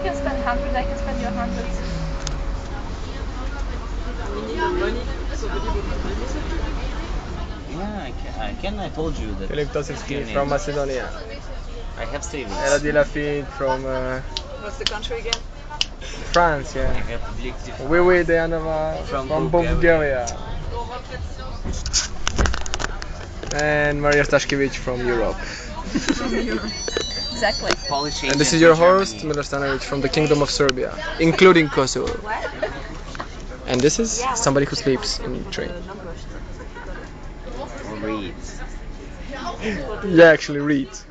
you can spend 100, I can spend your 100. Yeah, I can, I can. I told you that. Filip Tosivsky from Macedonia. I have savings. Elodie Lafitte from uh, What's the country again? France, I yeah. have Public de Oui, oui, Dejanova From from, Bulgaria. Bulgaria. And Maria Stashkevich from Europe. Exactly. And this is your host, Germany. Milo Stanojević from the Kingdom of Serbia, including Kosovo. And this is somebody who sleeps in train. Or reads. Yeah, actually reads.